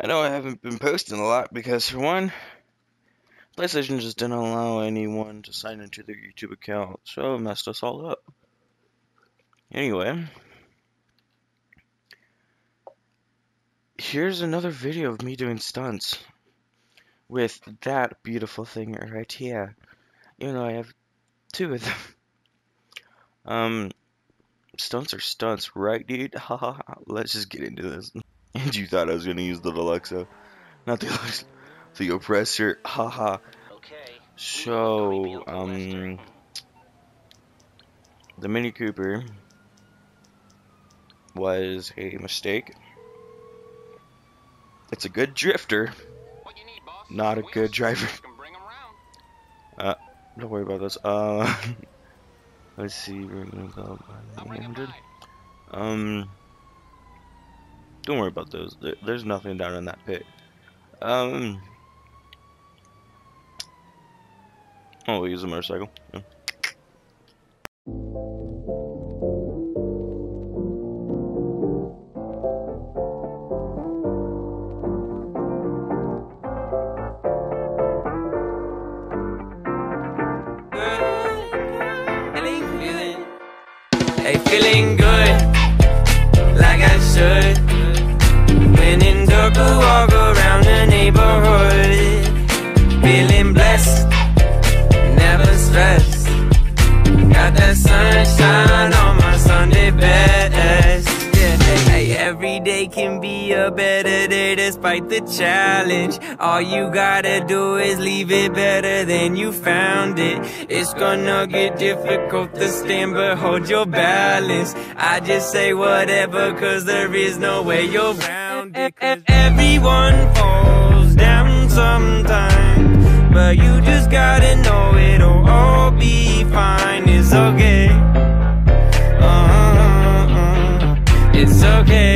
I know I haven't been posting a lot because, for one, PlayStation just didn't allow anyone to sign into their YouTube account, so it messed us all up. Anyway, here's another video of me doing stunts with that beautiful thing right here. Even though I have two of them. Um, stunts are stunts, right, dude? Let's just get into this. And you thought I was gonna use the Alexa, not the Alexa, the oppressor. Haha. Okay. So, um, the Mini Cooper was a mistake. It's a good drifter, not a good driver. Uh, don't worry about this. Uh, let's see. We're gonna go 100. Um, don't worry about those. There, there's nothing down in that pit. Um, oh, we'll use a motorcycle. Yeah. Hey, feeling good, like I should. In walk around the neighborhood. Feeling blessed, never stressed. Got that sunshine on my Sunday best. Yeah, every day can be a better day despite the challenge. All you gotta do is leave it better than you found it. It's gonna get difficult to stand, but hold your balance. I just say whatever, cause there is no way you're round. 'Cause Everyone falls down sometime, but you just gotta know it'll all be fine. It's okay. Uh-uh. It's okay.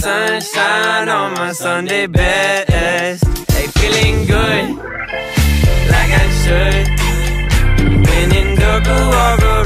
Sunshine on my Sunday best. Hey, feeling good, like I should. When in dark, I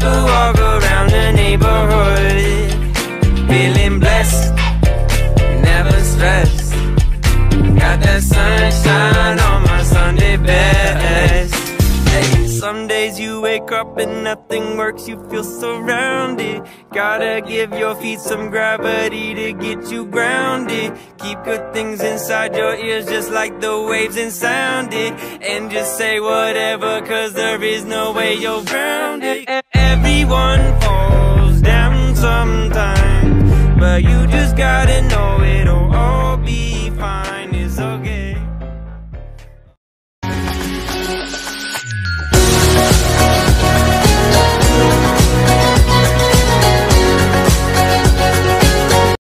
Dark, walk around the neighborhood. Feeling blessed, never stressed. Got that sunshine on my Sunday best. Hey, some days you wake up and nothing works, you feel surrounded. Gotta give your feet some gravity to get you grounded. Keep good things inside your ears just like the waves and sound it. And just say whatever, cause there is no way you're grounded. you just gotta know it all.